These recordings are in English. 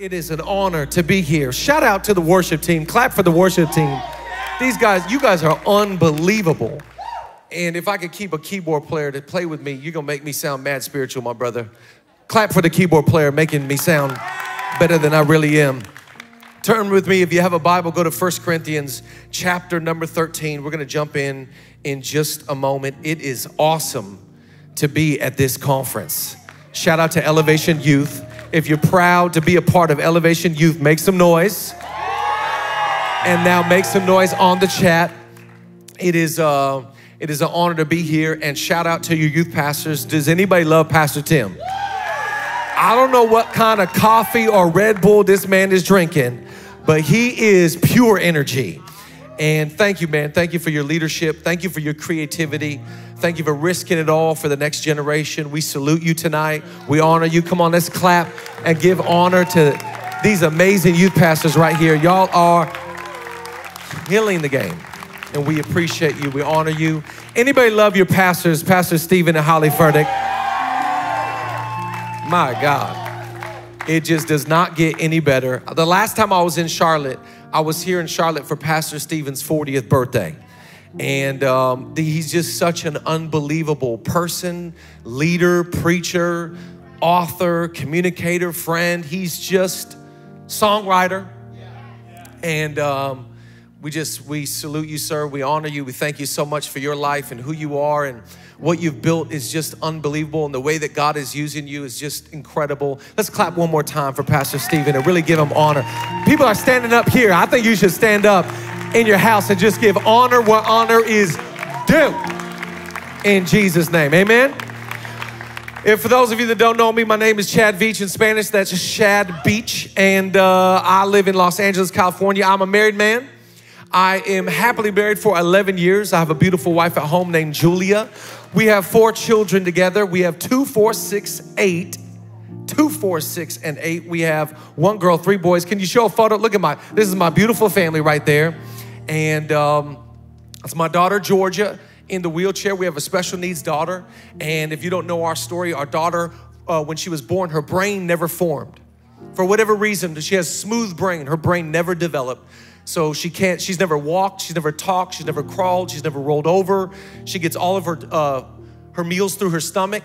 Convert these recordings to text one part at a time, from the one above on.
It is an honor to be here. Shout out to the worship team. Clap for the worship team. These guys, you guys are unbelievable. And if I could keep a keyboard player to play with me, you're gonna make me sound mad spiritual, my brother. Clap for the keyboard player, making me sound better than I really am. Turn with me, if you have a Bible, go to 1 Corinthians chapter number 13. We're gonna jump in in just a moment. It is awesome to be at this conference. Shout out to Elevation Youth. If you're proud to be a part of Elevation Youth, make some noise. And now make some noise on the chat. It is uh, it is an honor to be here and shout out to your youth pastors. Does anybody love Pastor Tim? I don't know what kind of coffee or Red Bull this man is drinking, but he is pure energy. And thank you, man. Thank you for your leadership. Thank you for your creativity. Thank you for risking it all for the next generation. We salute you tonight. We honor you. Come on, let's clap and give honor to these amazing youth pastors right here. Y'all are healing the game. And we appreciate you. We honor you. Anybody love your pastors, Pastor Steven and Holly Furtick? My God. It just does not get any better. The last time I was in Charlotte, I was here in Charlotte for Pastor Steven's 40th birthday. And um, he's just such an unbelievable person, leader, preacher, author, communicator, friend. He's just songwriter. And um, we just we salute you sir. We honor you. We thank you so much for your life and who you are and what you've built is just unbelievable. And the way that god is using you is just incredible. Let's clap one more time for pastor steven and really give him honor. People are standing up here. I think you should stand up in your house and just give honor where honor is due in jesus name. Amen? If for those of you that don't know me, my name is Chad Veach in Spanish. That's Shad Beach, and uh, I live in Los Angeles, California. I'm a married man. I am happily married for 11 years. I have a beautiful wife at home named Julia. We have four children together. We have two, four, six, eight. Two, four, six, and eight. We have one girl, three boys. Can you show a photo? Look at my, this is my beautiful family right there. And um, it's my daughter, Georgia, in the wheelchair. We have a special needs daughter. And if you don't know our story, our daughter, uh, when she was born, her brain never formed. For whatever reason, she has smooth brain. Her brain never developed. So she can't, she's never walked, she's never talked, she's never crawled, she's never rolled over. She gets all of her, uh, her meals through her stomach.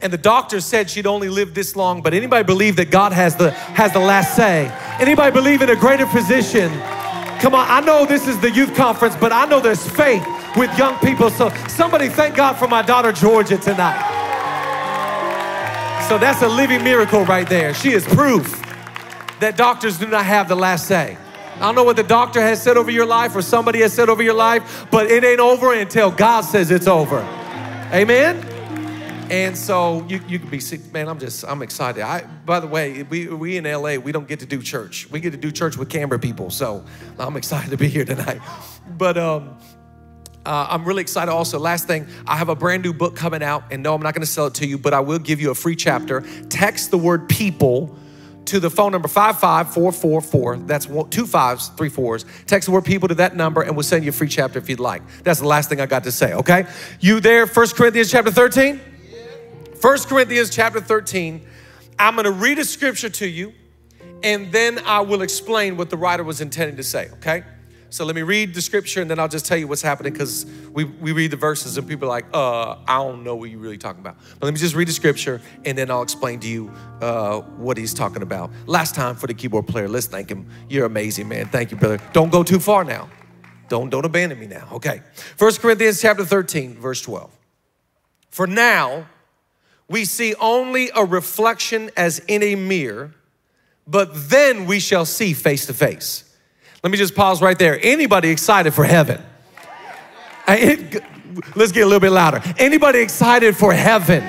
And the doctor said she'd only live this long, but anybody believe that God has the, has the last say? Anybody believe in a greater position? Come on, I know this is the youth conference, but I know there's faith with young people. So somebody thank God for my daughter Georgia tonight. So that's a living miracle right there. She is proof that doctors do not have the last say. I don't know what the doctor has said over your life or somebody has said over your life, but it ain't over until God says it's over. Amen? And so you, you can be sick. Man, I'm just, I'm excited. I, by the way, we, we in LA, we don't get to do church. We get to do church with camera people. So I'm excited to be here tonight. But um, uh, I'm really excited also. Last thing, I have a brand new book coming out. And no, I'm not going to sell it to you, but I will give you a free chapter. Text the word people to the phone number 55444. That's two fives, three fours. Text the word people to that number and we'll send you a free chapter if you'd like. That's the last thing I got to say, okay? You there, 1 Corinthians chapter 13? 1 Corinthians chapter 13. I'm going to read a scripture to you and then I will explain what the writer was intending to say, okay? So let me read the scripture and then I'll just tell you what's happening because we, we read the verses and people are like, uh, I don't know what you're really talking about. But let me just read the scripture and then I'll explain to you uh, what he's talking about. Last time for the keyboard player, let's thank him. You're amazing, man. Thank you, brother. Don't go too far now. Don't, don't abandon me now. Okay. First Corinthians chapter 13, verse 12. For now, we see only a reflection as in a mirror, but then we shall see face to face. Let me just pause right there. Anybody excited for heaven? Let's get a little bit louder. Anybody excited for heaven?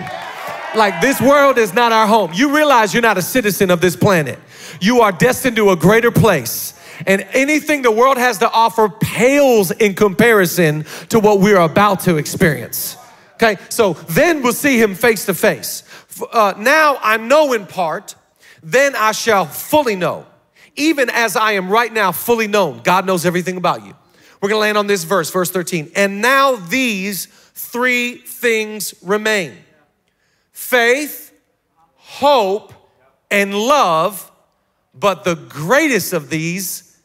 Like this world is not our home. You realize you're not a citizen of this planet. You are destined to a greater place. And anything the world has to offer pales in comparison to what we're about to experience. Okay, so then we'll see him face to face. Uh, now I know in part, then I shall fully know even as I am right now fully known. God knows everything about you. We're gonna land on this verse, verse 13. And now these three things remain faith, hope, and love, but the greatest of these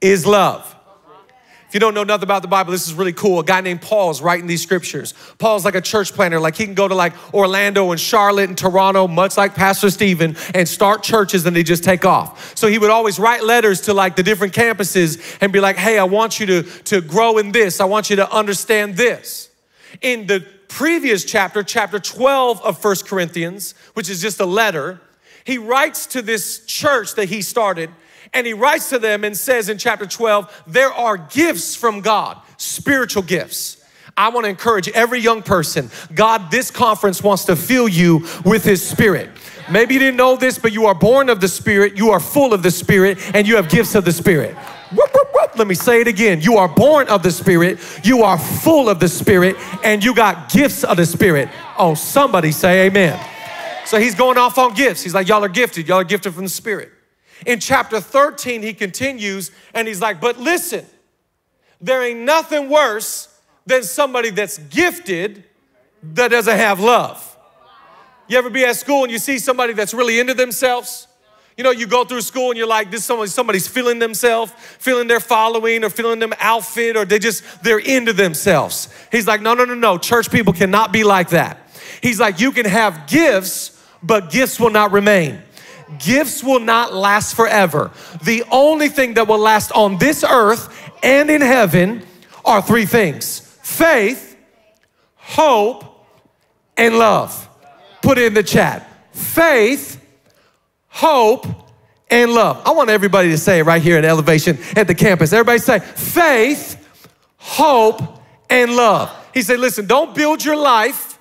is love. You don't know nothing about the Bible, this is really cool. A guy named Paul is writing these scriptures. Paul's like a church planner. Like he can go to like Orlando and Charlotte and Toronto, much like Pastor Steven, and start churches and they just take off. So he would always write letters to like the different campuses and be like, hey, I want you to, to grow in this. I want you to understand this. In the previous chapter, chapter 12 of First Corinthians, which is just a letter, he writes to this church that he started and he writes to them and says in chapter 12, there are gifts from God, spiritual gifts. I want to encourage every young person. God, this conference wants to fill you with His Spirit. Maybe you didn't know this, but you are born of the Spirit, you are full of the Spirit, and you have gifts of the Spirit. Whoop, whoop, whoop. Let me say it again. You are born of the Spirit, you are full of the Spirit, and you got gifts of the Spirit. Oh, somebody say amen. So he's going off on gifts. He's like, Y'all are gifted, y'all are gifted from the Spirit. In chapter 13, he continues and he's like, But listen, there ain't nothing worse than somebody that's gifted that doesn't have love. You ever be at school and you see somebody that's really into themselves? You know, you go through school and you're like, this somebody, somebody's feeling themselves, feeling their following or feeling them outfit, or they just, they're into themselves. He's like, no, no, no, no. Church people cannot be like that. He's like, you can have gifts, but gifts will not remain. Gifts will not last forever. The only thing that will last on this earth and in heaven are three things faith, hope, and love. Put it in the chat. Faith, hope, and love. I want everybody to say it right here at Elevation at the campus. Everybody say faith, hope, and love. He said, listen, don't build your life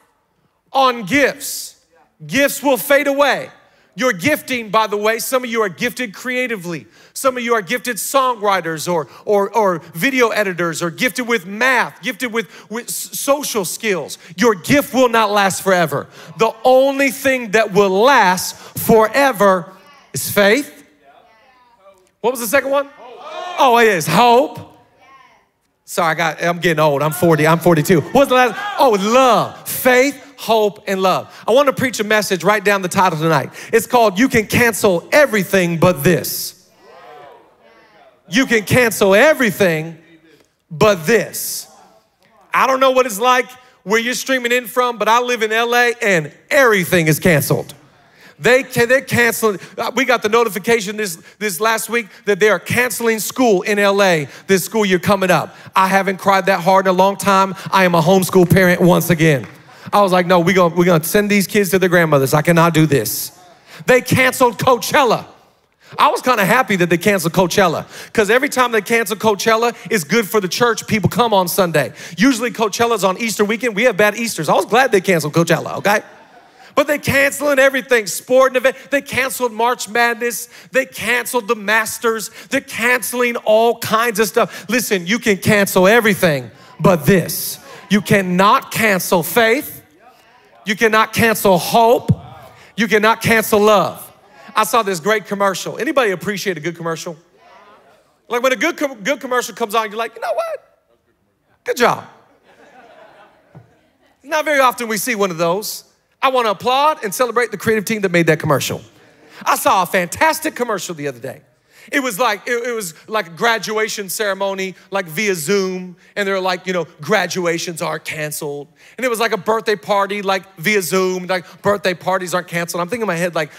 on gifts. Gifts will fade away. Your gifting, by the way, some of you are gifted creatively. Some of you are gifted songwriters or, or, or video editors or gifted with math, gifted with, with social skills. Your gift will not last forever. The only thing that will last forever is faith. What was the second one? Oh, it is hope. Sorry, I got, I'm getting old. I'm 40, I'm 42. What's the last? Oh, love, faith, hope, and love. I want to preach a message, write down the title tonight. It's called You Can Cancel Everything But This. You can cancel everything but this. I don't know what it's like where you're streaming in from, but I live in LA and everything is canceled. They can, they're canceling. Uh, we got the notification this, this last week that they are canceling school in LA this school year coming up. I haven't cried that hard in a long time. I am a homeschool parent once again. I was like, no, we're gonna, we're gonna send these kids to their grandmothers. I cannot do this. They canceled Coachella. I was kind of happy that they canceled Coachella because every time they cancel Coachella, it's good for the church. People come on Sunday. Usually Coachella's on Easter weekend. We have bad Easters. I was glad they canceled Coachella, okay? But they canceling everything, sporting event. They canceled March Madness. They canceled the Masters. They're canceling all kinds of stuff. Listen, you can cancel everything but this. You cannot cancel faith. You cannot cancel hope. You cannot cancel love. I saw this great commercial. Anybody appreciate a good commercial? Like when a good, good commercial comes on, you're like, you know what? Good job. Not very often we see one of those. I want to applaud and celebrate the creative team that made that commercial. I saw a fantastic commercial the other day. It was like it, it, was like a graduation ceremony, like via Zoom, and they're like, you know, graduations are canceled. And it was like a birthday party, like via Zoom, like birthday parties aren't canceled. I'm thinking in my head, like,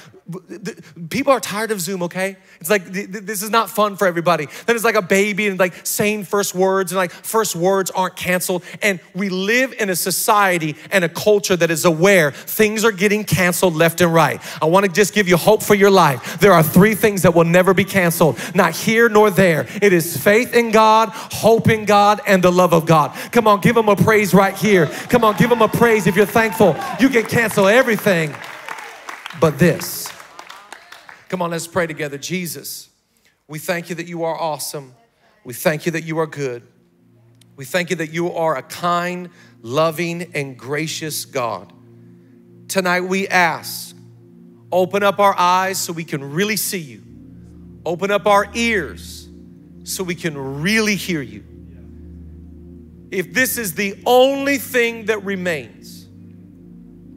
people are tired of Zoom, okay? It's like, this is not fun for everybody. Then it's like a baby and like saying first words and like first words aren't canceled. And we live in a society and a culture that is aware things are getting canceled left and right. I wanna just give you hope for your life. There are three things that will never be canceled, not here nor there. It is faith in God, hope in God, and the love of God. Come on, give them a praise right here. Come on, give them a praise if you're thankful. You can cancel everything but this. Come on, let's pray together. Jesus, we thank you that you are awesome. We thank you that you are good. We thank you that you are a kind, loving, and gracious God. Tonight we ask, open up our eyes so we can really see you. Open up our ears so we can really hear you. If this is the only thing that remains,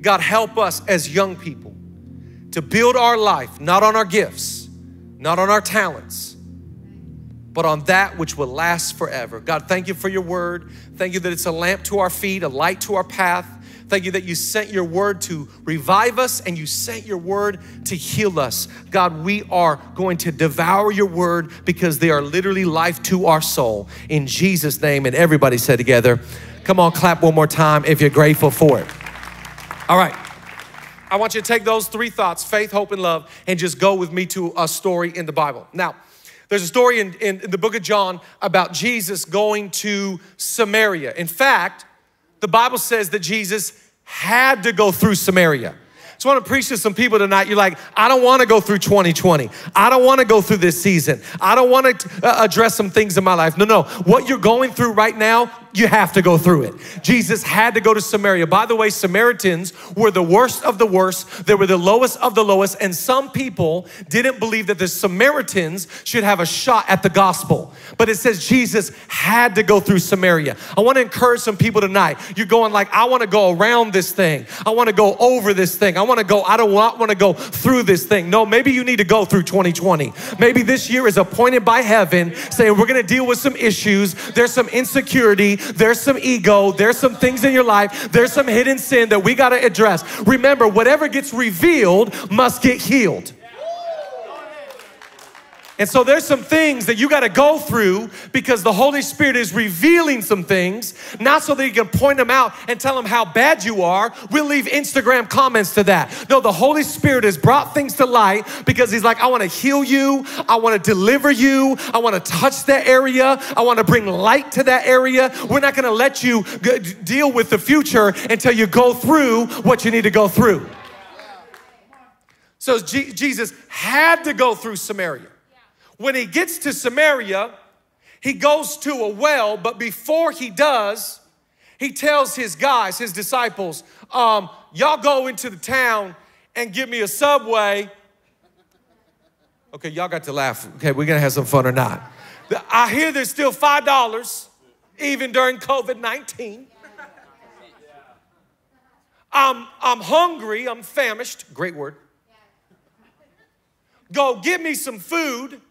God, help us as young people to build our life not on our gifts, not on our talents, but on that which will last forever. God, thank you for your word. Thank you that it's a lamp to our feet, a light to our path. Thank you that you sent your word to revive us and you sent your word to heal us. God, we are going to devour your word because they are literally life to our soul. In Jesus' name, and everybody said together, come on, clap one more time if you're grateful for it. All right. I want you to take those three thoughts faith, hope, and love and just go with me to a story in the Bible. Now, there's a story in, in, in, the book of John about Jesus going to Samaria. In fact, the Bible says that Jesus had to go through Samaria. So I want to preach to some people tonight. You're like, I don't want to go through 2020. I don't want to go through this season. I don't want to uh, address some things in my life. No, no. What you're going through right now, you have to go through it. Jesus had to go to Samaria. By the way, Samaritans were the worst of the worst. They were the lowest of the lowest. And some people didn't believe that the Samaritans should have a shot at the gospel. But it says Jesus had to go through Samaria. I want to encourage some people tonight. You're going like, I want to go around this thing. I want to go over this thing. I want to go, I don't want, want to go through this thing. No, maybe you need to go through 2020. Maybe this year is appointed by heaven saying we're going to deal with some issues. There's some insecurity there's some ego, there's some things in your life, there's some hidden sin that we got to address. Remember, whatever gets revealed must get healed. And so there's some things that you got to go through because the Holy Spirit is revealing some things, not so that you can point them out and tell them how bad you are. We'll leave Instagram comments to that. No, the Holy Spirit has brought things to light because He's like, I want to heal you. I want to deliver you. I want to touch that area. I want to bring light to that area. We're not going to let you deal with the future until you go through what you need to go through. So Jesus had to go through Samaria. When he gets to Samaria, he goes to a well, but before he does, he tells his guys, his disciples, um, y'all go into the town and give me a subway. Okay, y'all got to laugh. Okay, we're gonna have some fun or not. I hear there's still $5 even during COVID 19. I'm, I'm hungry, I'm famished. Great word. Go get me some food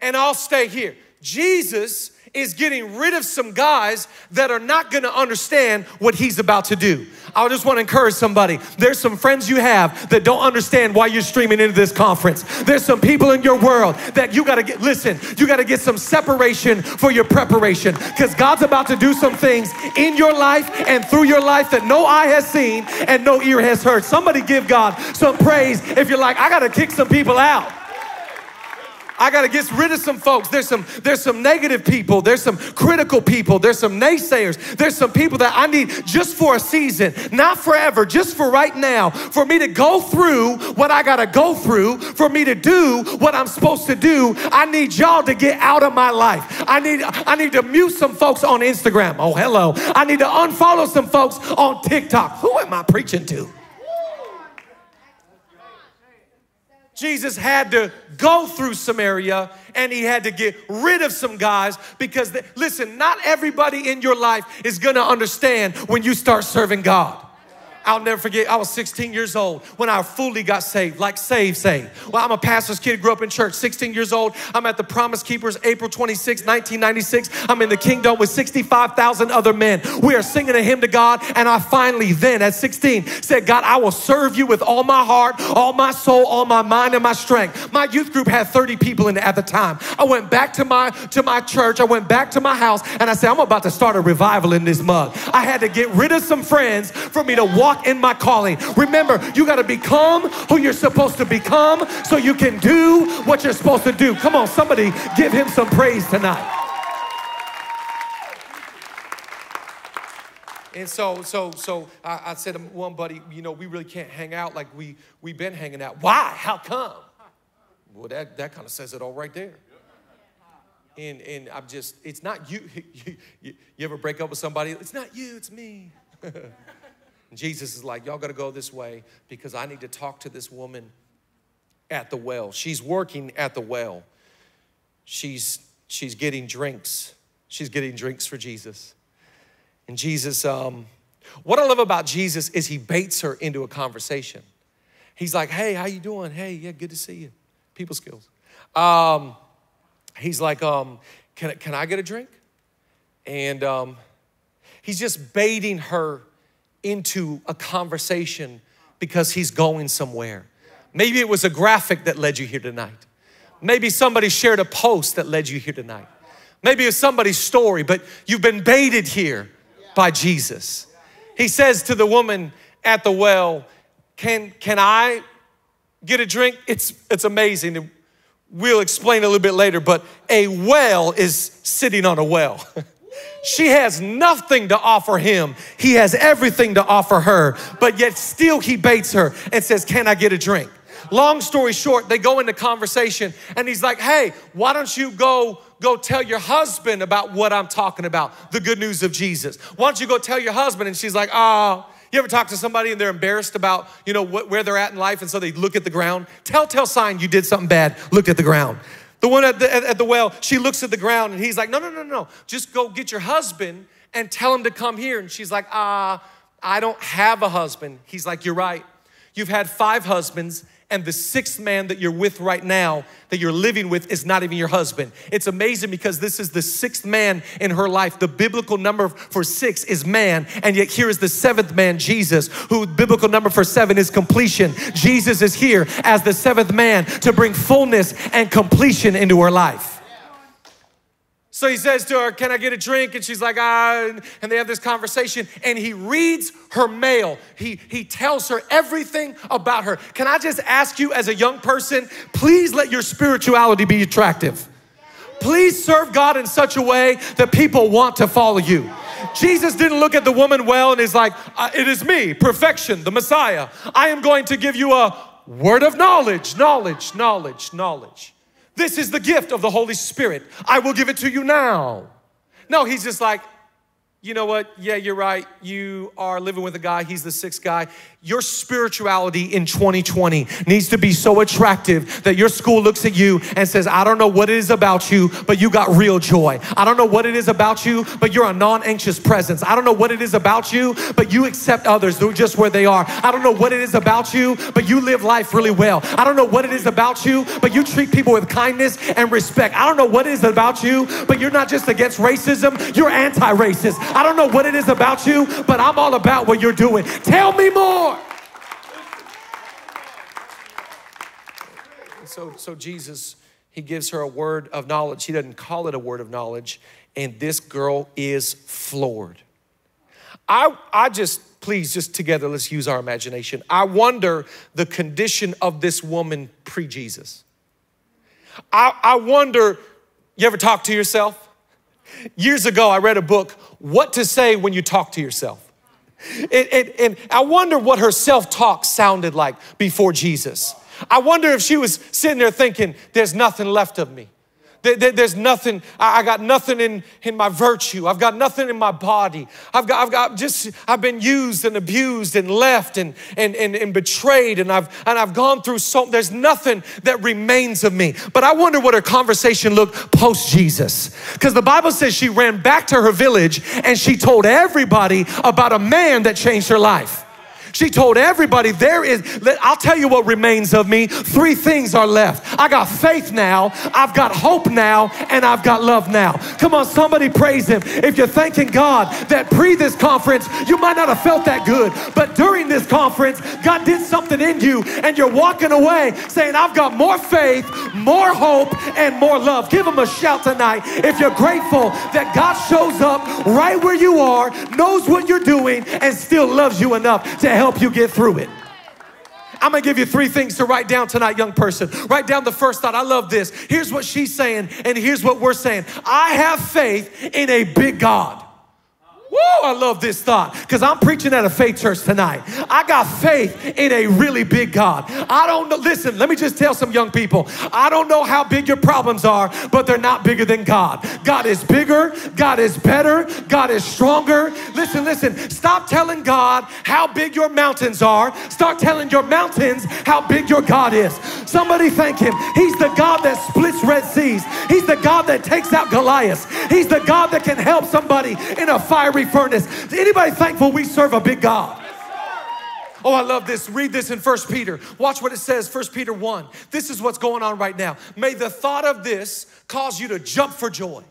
and I'll stay here. Jesus is getting rid of some guys that are not gonna understand what he's about to do. I just wanna encourage somebody. There's some friends you have that don't understand why you're streaming into this conference. There's some people in your world that you gotta get, listen, you gotta get some separation for your preparation because God's about to do some things in your life and through your life that no eye has seen and no ear has heard. Somebody give God some praise if you're like, I gotta kick some people out. I got to get rid of some folks. There's some there's some negative people. There's some critical people. There's some naysayers. There's some people that I need just for a season, not forever, just for right now, for me to go through what I got to go through, for me to do what I'm supposed to do. I need y'all to get out of my life. I need I need to mute some folks on Instagram. Oh, hello. I need to unfollow some folks on TikTok. Who am I preaching to? Jesus had to go through Samaria and he had to get rid of some guys because, they, listen, not everybody in your life is gonna understand when you start serving God. I'll never forget, I was 16 years old when I fully got saved, like saved, saved. Well, I'm a pastor's kid, grew up in church, 16 years old. I'm at the Promise Keepers, April 26, 1996. I'm in the Kingdome with 65,000 other men. We are singing a hymn to God, and I finally then, at 16, said, God, I will serve you with all my heart, all my soul, all my mind, and my strength. My youth group had 30 people in it at the time. I went back to my to my church, I went back to my house, and I said, I'm about to start a revival in this mug. I had to get rid of some friends for me to walk walk in my calling. Remember, you got to become who you're supposed to become so you can do what you're supposed to do. Come on, somebody give him some praise tonight. And so, so, so I, I, said to one buddy, you know, we really can't hang out like we we've been hanging out. Why? How come? Well, that that kind of says it all right there. And and I'm just, it's not you. You, you ever break up with somebody? It's not you, it's me. Jesus is like, y'all got to go this way because I need to talk to this woman at the well. She's working at the well. She's she's getting drinks. She's getting drinks for Jesus. And Jesus, um, what I love about Jesus is he baits her into a conversation. He's like, hey, how you doing? Hey, yeah, good to see you. People skills. Um, he's like, um, can, can I get a drink? And um, he's just baiting her into a conversation because he's going somewhere. Maybe it was a graphic that led you here tonight. Maybe somebody shared a post that led you here tonight. Maybe it's somebody's story, but you've been baited here by Jesus. He says to the woman at the well, Can, can I get a drink? It's, it's amazing. We'll explain a little bit later, but a well is sitting on a well. She has nothing to offer him. He has everything to offer her, but yet still he baits her and says, Can I get a drink? Long story short, they go into conversation and he's like, Hey, why don't you go? Go tell your husband about what I'm talking about, the good news of Jesus. Why don't you go tell your husband? And she's like, Oh, you ever talk to somebody and they're embarrassed about, you know, where they're at in life and so they look at the ground? Telltale sign you did something bad, look at the ground. The one at the, at the well, she looks at the ground and he's like, no, no, no, no. Just go get your husband and tell him to come here. And she's like, ah, uh, I don't have a husband. He's like, you're right. You've had five husbands and the sixth man that you're with right now, that you're living with, is not even your husband. It's amazing because this is the sixth man in her life. The biblical number for six is man, and yet here is the seventh man, Jesus, who biblical number for seven is completion. Jesus is here as the seventh man to bring fullness and completion into her life. So he says to her, Can I get a drink? And she's like, Ah. And they have this conversation. And he reads her mail. He, he tells her everything about her. Can I just ask you, as a young person, please let your spirituality be attractive. Please serve God in such a way that people want to follow you. Jesus didn't look at the woman well and he's like, uh, It is me, perfection, the Messiah. I am going to give you a word of knowledge, knowledge, knowledge, knowledge. This is the gift of the Holy Spirit. I will give it to you now. No, he's just like, you know what? Yeah, you're right. You are living with a guy, he's the sixth guy. Your spirituality in 2020 needs to be so attractive that your school looks at you and says, I don't know what it is about you, but you got real joy. I don't know what it is about you, but you're a non anxious presence. I don't know what it is about you, but you accept others just where they are. I don't know what it is about you, but you live life really well. I don't know what it is about you, but you treat people with kindness and respect. I don't know what it is about you, but you're not just against racism, you're anti racist. I don't know what it is about you, but I'm all about what you're doing. Tell me more. So, so Jesus, he gives her a word of knowledge. He doesn't call it a word of knowledge. And this girl is floored. I, I just, please, just together, let's use our imagination. I wonder the condition of this woman pre Jesus. I, I wonder, you ever talk to yourself? Years ago, I read a book, What to Say When You Talk to Yourself. And I wonder what her self talk sounded like before Jesus. I wonder if she was sitting there thinking, There's nothing left of me. There's nothing, I got nothing in, in my virtue. I've got nothing in my body. I've got, I've got just, I've been used and abused and left and, and, and, and betrayed and I've, and I've gone through so, there's nothing that remains of me. But I wonder what her conversation looked post Jesus. Because the Bible says she ran back to her village and she told everybody about a man that changed her life. She told everybody, There is, I'll tell you what remains of me. Three things are left. I got faith now, I've got hope now, and I've got love now. Come on, somebody praise Him. If you're thanking God that pre this conference, you might not have felt that good, but during this conference, God did something in you, and you're walking away saying, I've got more faith, more hope, and more love. Give Him a shout tonight if you're grateful that God shows up right where you are, knows what you're doing, and still loves you enough to help you get through it. I'm gonna give you three things to write down tonight, young person. Write down the first thought. I love this. Here's what she's saying, and here's what we're saying. I have faith in a big God. Woo, I love this thought because I'm preaching at a faith church tonight. I got faith in a really big God. I don't know, listen, let me just tell some young people I don't know how big your problems are, but they're not bigger than God. God is bigger, God is better, God is stronger. Listen, listen, stop telling God how big your mountains are. Start telling your mountains how big your God is. Somebody thank Him. He's the God that splits Red Seas, He's the God that takes out Goliath, He's the God that can help somebody in a fiery furnace. Is anybody thankful we serve a big God? Oh, I love this. Read this in First Peter. Watch what it says, First Peter 1. This is what's going on right now. May the thought of this cause you to jump for joy.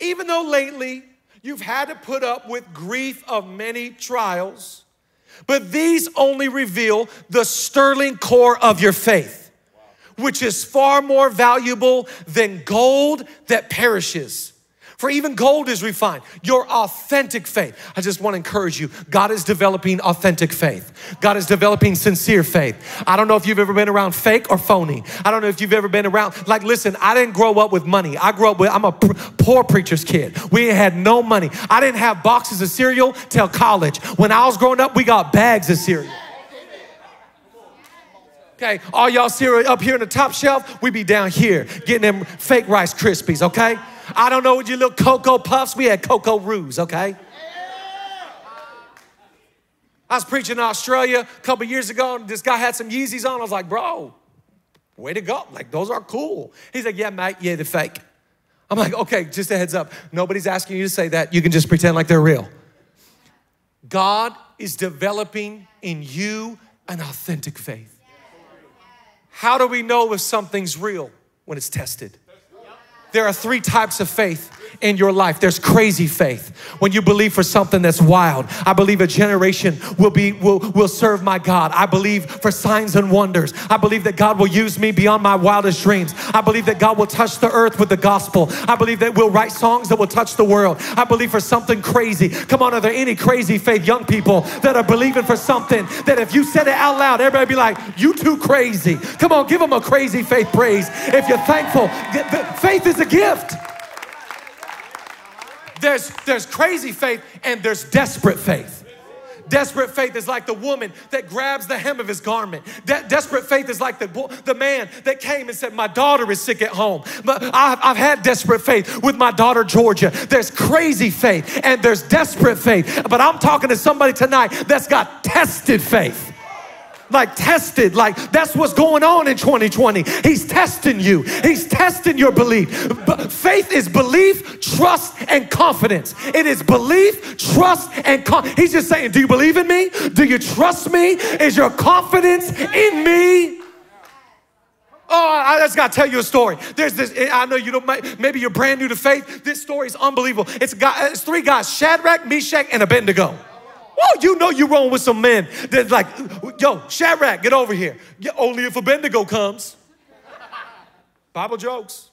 Even though lately you've had to put up with grief of many trials, but these only reveal the sterling core of your faith, which is far more valuable than gold that perishes for even gold is refined. Your authentic faith. I just want to encourage you. God is developing authentic faith. God is developing sincere faith. I don't know if you've ever been around fake or phony. I don't know if you've ever been around, like, listen, I didn't grow up with money. I grew up with, I'm a poor preacher's kid. We had no money. I didn't have boxes of cereal till college. When I was growing up, we got bags of cereal. Okay, all y'all cereal up here in the top shelf, we be down here getting them fake Rice Krispies, okay? I don't know what you little Cocoa Puffs. We had Coco Roos, okay? I was preaching in Australia a couple years ago, and this guy had some Yeezys on. I was like, bro, way to go. Like, those are cool. He's like, yeah, mate, yeah, they're fake. I'm like, okay, just a heads up. Nobody's asking you to say that. You can just pretend like they're real. God is developing in you an authentic faith. How do we know if something's real? When it's tested. There are three types of faith in your life. There's crazy faith. When you believe for something that's wild. I believe a generation will be will will serve my God. I believe for signs and wonders. I believe that God will use me beyond my wildest dreams. I believe that God will touch the earth with the gospel. I believe that we'll write songs that will touch the world. I believe for something crazy. Come on, are there any crazy faith young people that are believing for something that if you said it out loud, everybody be like, "You too crazy." Come on, give them a crazy faith praise. If you're thankful, faith is a gift. There's, there's crazy faith and there's desperate faith. Desperate faith is like the woman that grabs the hem of his garment. De- desperate faith is like the, the man that came and said, My daughter is sick at home. But I've, I've had desperate faith with my daughter, Georgia. There's crazy faith and there's desperate faith. But I'm talking to somebody tonight that's got tested faith like tested. Like that's what's going on in 2020. He's testing you. He's testing your belief. Faith is belief, trust, and confidence. It is belief, trust, and confidence. He's just saying, Do you believe in me? Do you trust me? Is your confidence in me? Oh, I just got to tell you a story. There's this, eh, I know you don't, maybe you're brand new to faith. This story is unbelievable. It's, guy, it's three guys Shadrach, Meshach, and Abednego. Oh, you know you're wrong with some men that's like, yo, Shadrach, get over here. Only if Abednego comes. Bible jokes.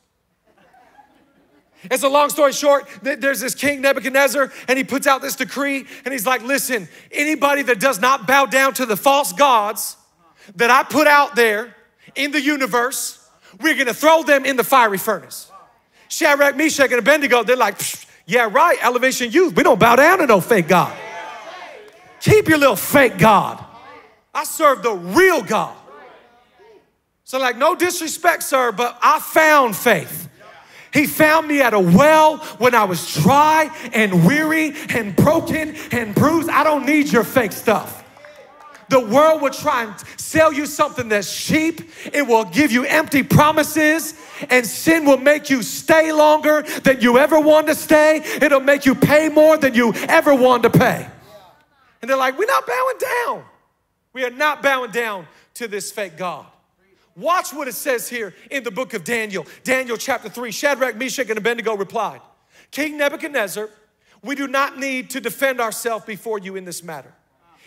It's a long story short. There's this king Nebuchadnezzar, and he puts out this decree, and he's like, listen, anybody that does not bow down to the false gods that I put out there in the universe, we're gonna throw them in the fiery furnace. Shadrach, Meshach, and Abednego, they're like, yeah, right, elevation youth. We don't bow down to no fake God. Keep your little fake God. I serve the real God. So, like, no disrespect, sir, but I found faith. He found me at a well when I was dry and weary and broken and bruised. I don't need your fake stuff. The world will try and sell you something that's cheap. It will give you empty promises, and sin will make you stay longer than you ever wanted to stay. It'll make you pay more than you ever wanted to pay. And they're like, we're not bowing down. We are not bowing down to this fake God. Watch what it says here in the book of Daniel. Daniel chapter 3. Shadrach, Meshach, and Abednego replied, King Nebuchadnezzar, we do not need to defend ourselves before you in this matter.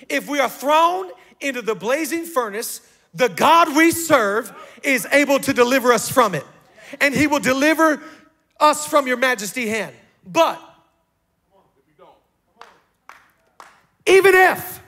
If we are thrown into the blazing furnace, the God we serve is able to deliver us from it. And he will deliver us from your majesty hand. But Even if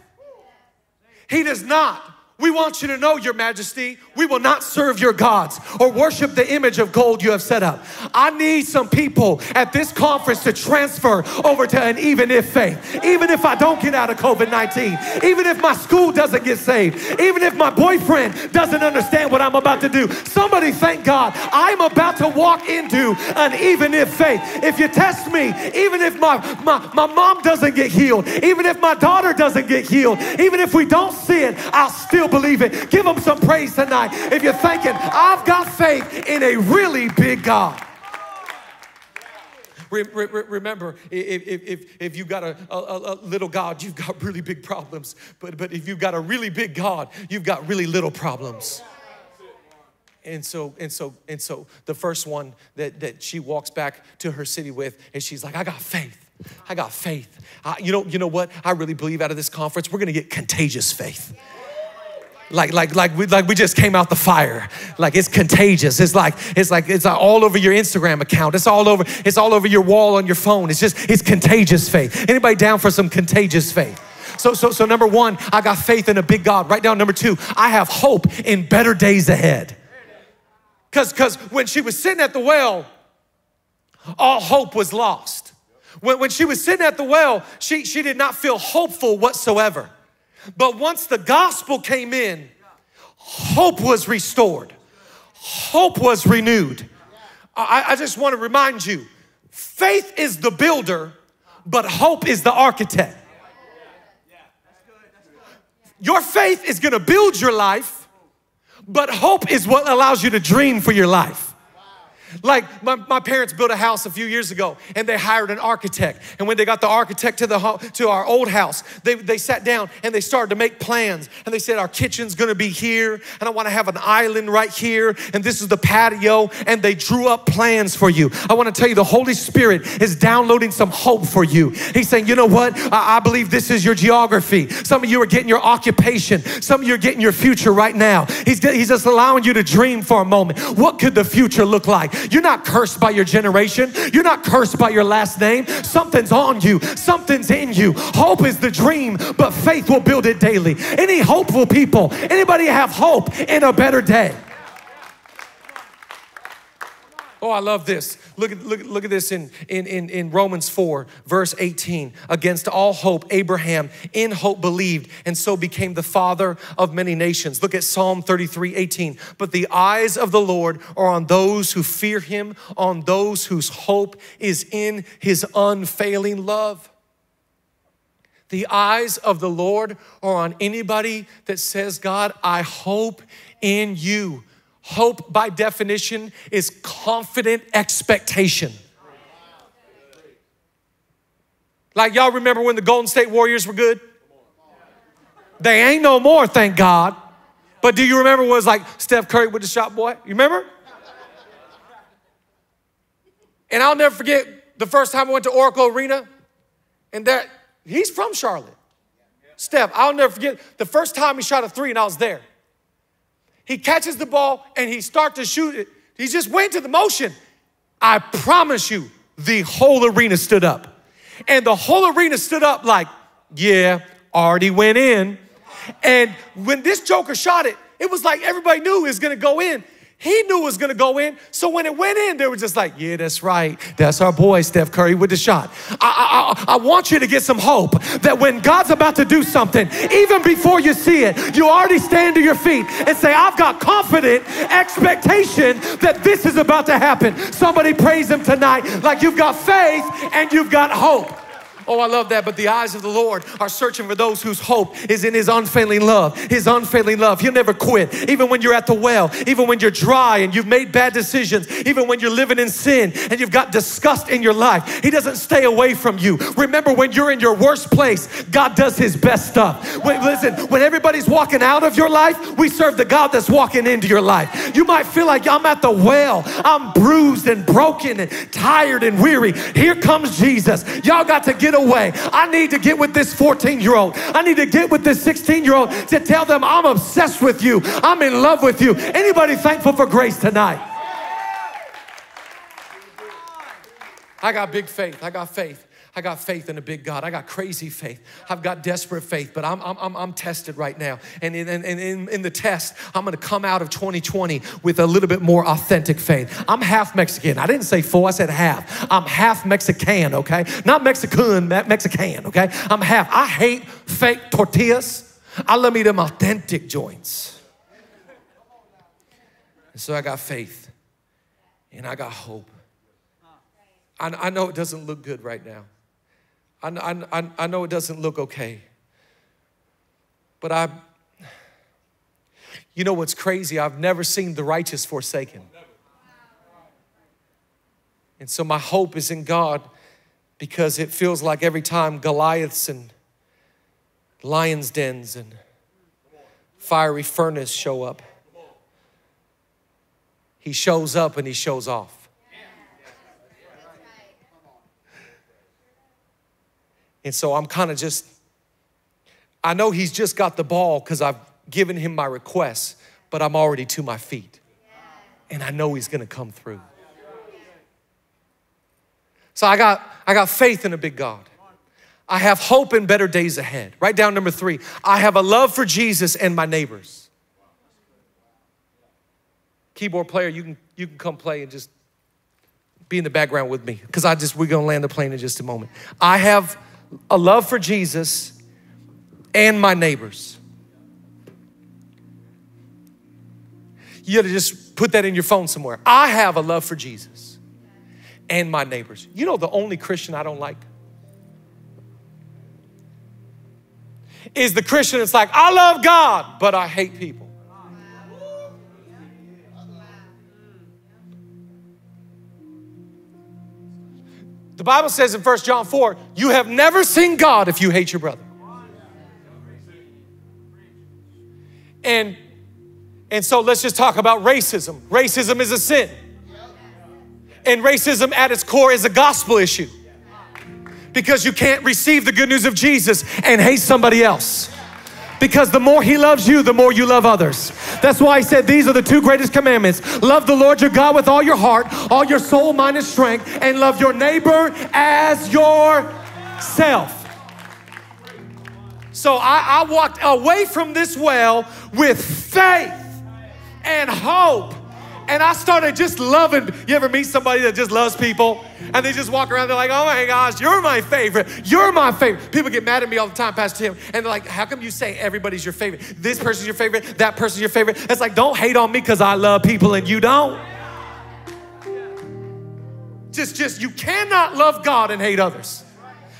he does not we want you to know, Your Majesty, we will not serve your gods or worship the image of gold you have set up. I need some people at this conference to transfer over to an even if faith. Even if I don't get out of COVID 19, even if my school doesn't get saved, even if my boyfriend doesn't understand what I'm about to do. Somebody thank God, I'm about to walk into an even if faith. If you test me, even if my, my, my mom doesn't get healed, even if my daughter doesn't get healed, even if we don't see it, I'll still believe it. Give them some praise tonight. If you're thinking, I've got faith in a really big God. Re- re- remember, if, if, if you've got a, a, a little God, you've got really big problems. But, but if you've got a really big God, you've got really little problems. And so, and so, and so the first one that, that she walks back to her city with, and she's like, I got faith. I got faith. I, you know, you know what? I really believe out of this conference, we're gonna get contagious faith like like like we like we just came out the fire. Like it's contagious. It's like it's like it's all over your instagram account. It's all over it's all over your wall on your phone. It's just it's contagious faith. Anybody down for some contagious faith? So so so number one i got faith in a big god. Write down number two i have hope in better days ahead. Because because when she was sitting at the well all hope was lost. When, when she was sitting at the well she she did not feel hopeful whatsoever but once the gospel came in, hope was restored, hope was renewed. I, I just want to remind you faith is the builder, but hope is the architect. Your faith is going to build your life, but hope is what allows you to dream for your life. Like my, my parents built a house a few years ago and they hired an architect. And when they got the architect to the to our old house, they, they sat down and they started to make plans. And they said, Our kitchen's gonna be here, and I wanna have an island right here, and this is the patio. And they drew up plans for you. I wanna tell you, the Holy Spirit is downloading some hope for you. He's saying, You know what? I, I believe this is your geography. Some of you are getting your occupation, some of you are getting your future right now. He's, he's just allowing you to dream for a moment. What could the future look like? You're not cursed by your generation. You're not cursed by your last name. Something's on you, something's in you. Hope is the dream, but faith will build it daily. Any hopeful people, anybody have hope in a better day? Oh, I love this. Look at, look, look at this in, in, in, in Romans 4, verse 18. Against all hope, Abraham in hope believed and so became the father of many nations. Look at Psalm 33, 18. But the eyes of the Lord are on those who fear him, on those whose hope is in his unfailing love. The eyes of the Lord are on anybody that says, God, I hope in you. Hope, by definition, is confident expectation. Like, y'all remember when the Golden State Warriors were good? They ain't no more, thank God. But do you remember was like Steph Curry with the shot boy? You remember? And I'll never forget the first time I went to Oracle Arena, and that he's from Charlotte. Steph, I'll never forget the first time he shot a three and I was there. He catches the ball and he starts to shoot it. He just went to the motion. I promise you, the whole arena stood up. And the whole arena stood up like, yeah, already went in. And when this joker shot it, it was like everybody knew it was gonna go in. He knew it was gonna go in. So when it went in, they were just like, yeah, that's right. That's our boy, Steph Curry, with the shot. I, I, I want you to get some hope that when God's about to do something, even before you see it, you already stand to your feet and say, I've got confident expectation that this is about to happen. Somebody praise him tonight like you've got faith and you've got hope. Oh, I love that. But the eyes of the Lord are searching for those whose hope is in His unfailing love. His unfailing love. He'll never quit. Even when you're at the well, even when you're dry and you've made bad decisions, even when you're living in sin and you've got disgust in your life, He doesn't stay away from you. Remember, when you're in your worst place, God does His best stuff. When, listen, when everybody's walking out of your life, we serve the God that's walking into your life. You might feel like I'm at the well, I'm bruised and broken and tired and weary. Here comes Jesus. Y'all got to get away. I need to get with this 14 year old. I need to get with this 16 year old to tell them I'm obsessed with you. I'm in love with you. Anybody thankful for grace tonight? I got big faith. I got faith. I got faith in a big God. I got crazy faith. I've got desperate faith, but I'm, I'm, I'm tested right now. And in, in, in, in the test, I'm gonna come out of 2020 with a little bit more authentic faith. I'm half Mexican. I didn't say full, I said half. I'm half Mexican, okay? Not Mexican, Mexican, okay? I'm half. I hate fake tortillas. I love me them authentic joints. And so I got faith and I got hope. I, I know it doesn't look good right now. I, I, I know it doesn't look okay, but I, you know what's crazy? I've never seen the righteous forsaken. And so my hope is in God because it feels like every time Goliaths and lions' dens and fiery furnace show up, he shows up and he shows off. And so I'm kind of just, I know he's just got the ball because I've given him my request, but I'm already to my feet. And I know he's gonna come through. So I got, I got faith in a big God. I have hope in better days ahead. Write down number three. I have a love for Jesus and my neighbors. Keyboard player, you can, you can come play and just be in the background with me because I just, we're gonna land the plane in just a moment. I have a love for Jesus and my neighbors. You gotta just put that in your phone somewhere. I have a love for Jesus and my neighbors. You know, the only Christian I don't like is the Christian that's like, I love God, but I hate people. Bible says in 1 John 4, you have never seen God if you hate your brother. And and so let's just talk about racism. Racism is a sin. And racism at its core is a gospel issue because you can't receive the good news of Jesus and hate somebody else. Because the more he loves you, the more you love others. That's why he said these are the two greatest commandments love the Lord your God with all your heart, all your soul, mind, and strength, and love your neighbor as yourself. So I, I walked away from this well with faith and hope and I started just loving. You ever meet somebody that just loves people and they just walk around, they're like, oh my gosh, you're my favorite. You're my favorite. People get mad at me all the time, Pastor Tim, and they're like, how come you say everybody's your favorite? This person's your favorite, that person's your favorite. It's like, don't hate on me because I love people and you don't. Just, just, you cannot love God and hate others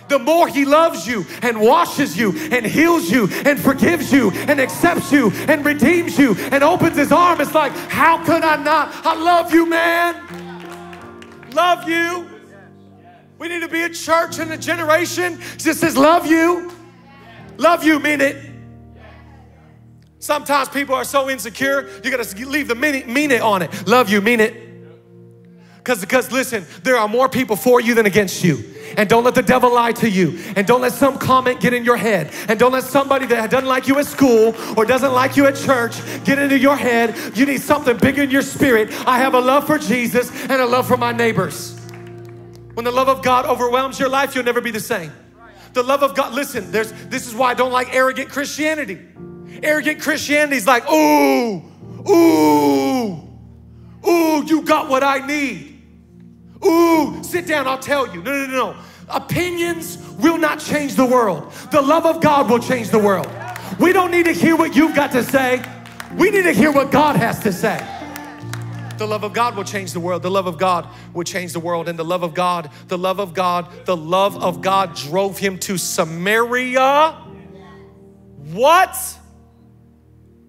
the more He loves you and washes you and heals you and forgives you and accepts you and redeems you and opens His arm. It's like, how could I not? I love you, man. Love you. We need to be a church and a generation that says, Love you. Love you, mean it. Sometimes people are so insecure, you gotta leave the mean it, mean it on it. Love you, mean it. Because, because listen, there are more people for you than against you. And don't let the devil lie to you. And don't let some comment get in your head. And don't let somebody that doesn't like you at school or doesn't like you at church get into your head. You need something bigger in your spirit. I have a love for Jesus and a love for my neighbors. When the love of God overwhelms your life, you'll never be the same. The love of God, listen, there's this is why I don't like arrogant Christianity. Arrogant Christianity is like, ooh, ooh, ooh, you got what I need. Ooh, sit down, I'll tell you. No, no, no, no. Opinions will not change the world. The love of God will change the world. We don't need to hear what you've got to say. We need to hear what God has to say. The love of God will change the world. The love of God will change the world. And the love of God, the love of God, the love of God drove him to Samaria. What?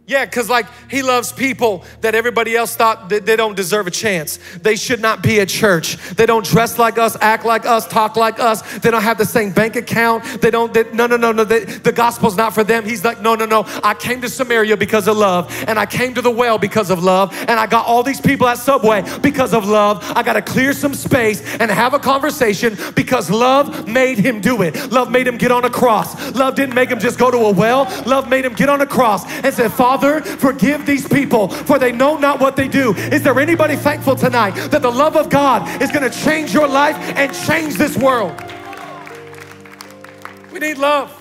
Yeah, because like he loves people that everybody else thought that they don't deserve a chance. They should not be at church. They don't dress like us, act like us, talk like us. They don't have the same bank account. They don't, they, no, no, no, no. They, the gospel's not for them. He's like, no, no, no. I came to Samaria because of love, and I came to the well because of love, and I got all these people at Subway because of love. I got to clear some space and have a conversation because love made him do it. Love made him get on a cross. Love didn't make him just go to a well. Love made him get on a cross and said, Father, Father, forgive these people, for they know not what they do. Is there anybody thankful tonight that the love of God is going to change your life and change this world? We need love.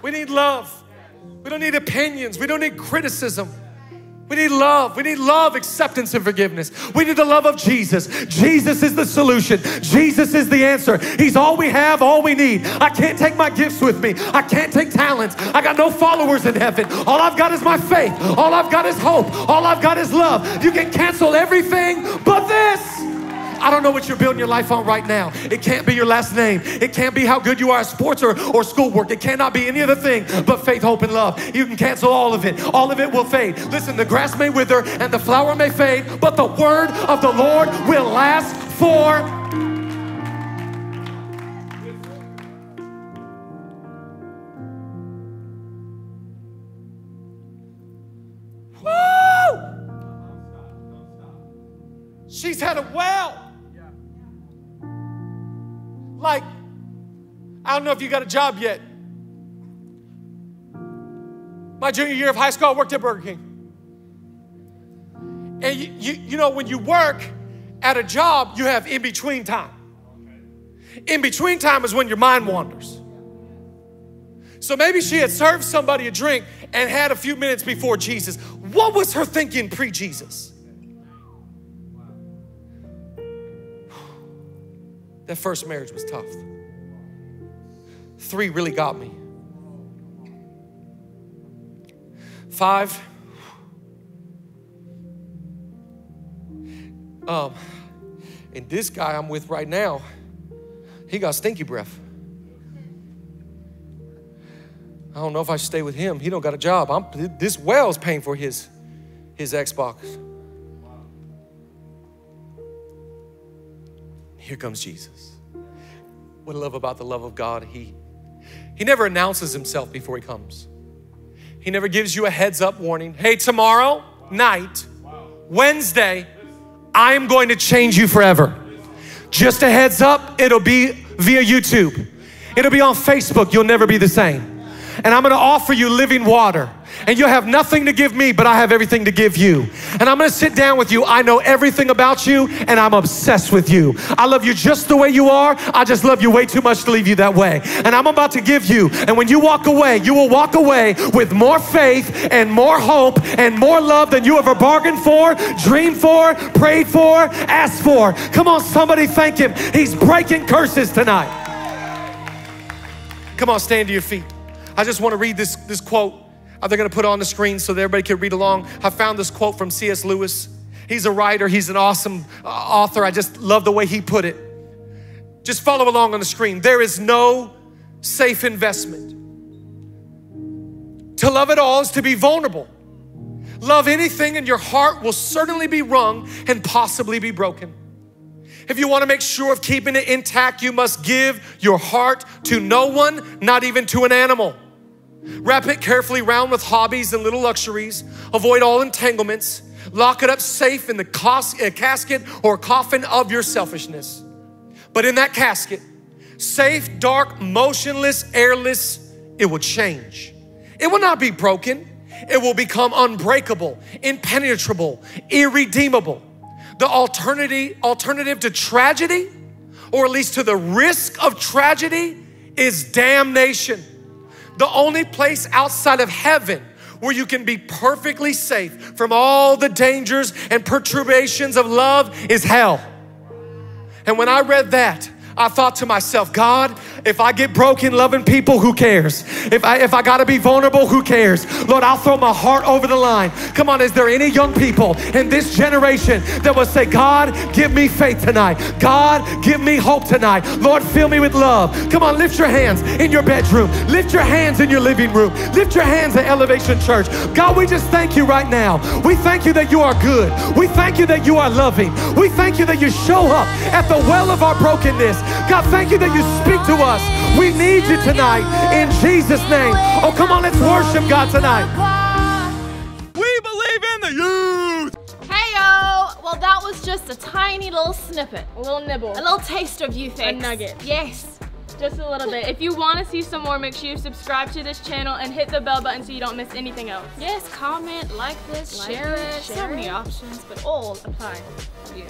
We need love. We don't need opinions. We don't need criticism. We need love. We need love, acceptance, and forgiveness. We need the love of Jesus. Jesus is the solution. Jesus is the answer. He's all we have, all we need. I can't take my gifts with me. I can't take talents. I got no followers in heaven. All I've got is my faith. All I've got is hope. All I've got is love. You can cancel everything but this. I don't know what you're building your life on right now. It can't be your last name. It can't be how good you are at sports or, or schoolwork. It cannot be any other thing but faith, hope, and love. You can cancel all of it. All of it will fade. Listen, the grass may wither and the flower may fade, but the word of the Lord will last for. She's had a well. Like, I don't know if you got a job yet. My junior year of high school, I worked at Burger King. And you, you, you know, when you work at a job, you have in between time. In between time is when your mind wanders. So maybe she had served somebody a drink and had a few minutes before Jesus. What was her thinking pre Jesus? That first marriage was tough. Three really got me. Five, Um, and this guy I'm with right now, he got stinky breath. I don't know if I should stay with him. He don't got a job. I'm, this well's paying for his, his Xbox. Here comes Jesus. What I love about the love of God, he, he never announces himself before he comes. He never gives you a heads up warning. Hey, tomorrow night, Wednesday, I'm going to change you forever. Just a heads up, it'll be via YouTube. It'll be on Facebook. You'll never be the same. And I'm gonna offer you living water and you have nothing to give me, but I have everything to give you. And I'm gonna sit down with you. I know everything about you, and I'm obsessed with you. I love you just the way you are. I just love you way too much to leave you that way. And I'm about to give you, and when you walk away, you will walk away with more faith and more hope and more love than you ever bargained for, dreamed for, prayed for, asked for. Come on, somebody thank him. He's breaking curses tonight. Come on, stand to your feet. I just want to read this, this quote they're going to put it on the screen so that everybody can read along. I found this quote from C.S. Lewis. He's a writer, he's an awesome uh, author. I just love the way he put it. Just follow along on the screen. There is no safe investment. To love it all is to be vulnerable. Love anything, and your heart will certainly be wrung and possibly be broken. If you want to make sure of keeping it intact, you must give your heart to no one, not even to an animal. Wrap it carefully round with hobbies and little luxuries. Avoid all entanglements. Lock it up safe in the uh, casket or coffin of your selfishness. But in that casket, safe, dark, motionless, airless, it will change. It will not be broken. It will become unbreakable, impenetrable, irredeemable. The alternative, alternative to tragedy, or at least to the risk of tragedy, is damnation. The only place outside of heaven where you can be perfectly safe from all the dangers and perturbations of love is hell. And when I read that, I thought to myself, God, if I get broken loving people, who cares? If I if I gotta be vulnerable, who cares? Lord, I'll throw my heart over the line. Come on, is there any young people in this generation that will say, God, give me faith tonight? God, give me hope tonight. Lord, fill me with love. Come on, lift your hands in your bedroom. Lift your hands in your living room. Lift your hands at Elevation Church. God, we just thank you right now. We thank you that you are good. We thank you that you are loving. We thank you that you show up at the well of our brokenness. God, thank you that you speak to us. We need you tonight in Jesus' name. Oh, come on, let's worship God tonight. We believe in the youth. Hey, yo. Well, that was just a tiny little snippet. A little nibble. A little taste of you things. A nugget. Yes. Just a little bit. If you want to see some more, make sure you subscribe to this channel and hit the bell button so you don't miss anything else. Yes, comment, like this, like share it, it. share so many options, but all apply to you.